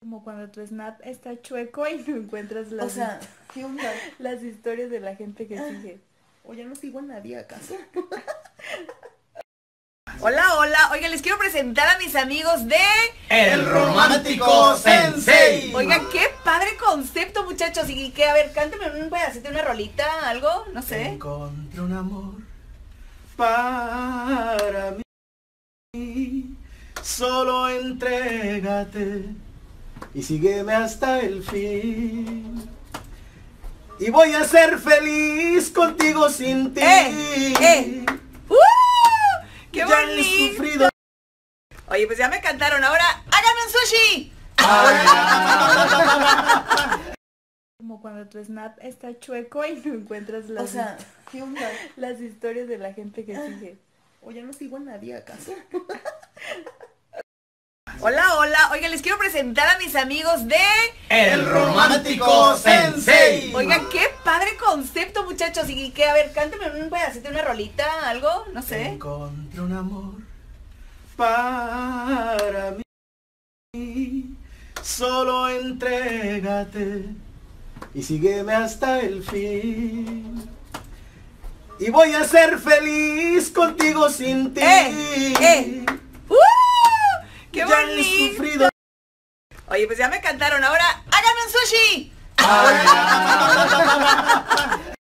Como cuando tu snap está chueco y no encuentras las, O sea, ¿qué onda? las historias de la gente que Ah. sigue. O ya no sigo a nadie acaso. Hola, hola. Oiga, les quiero presentar a mis amigos de... El romántico sensei. Oiga, qué padre concepto, muchachos. Y que, a ver, cántame un pedacito, una rolita, algo, no sé. Encontré un amor para mí. Solo entrégate y sígueme hasta el fin. Y voy a ser feliz contigo sin ti. ¡Eh! ¡Eh! ¡Uh! ¡Qué Ya he bonito! sufrido. Oye, pues ya me cantaron. Ahora, háganme un sushi. Como cuando tu snap está chueco y no encuentras las, O sea, ¿qué onda? las historias de la gente que Ah. sigue. O ya no sigo a nadie acaso. Hola, hola. Oiga, les quiero presentar a mis amigos de... El romántico sensei. Oiga, qué padre concepto, muchachos. Y que, a ver, cántame un pedacito, una rolita, algo, no sé. Encontré un amor para mí. Solo entrégate y sígueme hasta el fin. Y voy a ser feliz contigo sin ti. ¡Eh! ¡Eh! ¡Uh! ¡Qué Ya he bonito! sufrido. Oye, pues ya me cantaron. Ahora, háganme un sushi. Ay,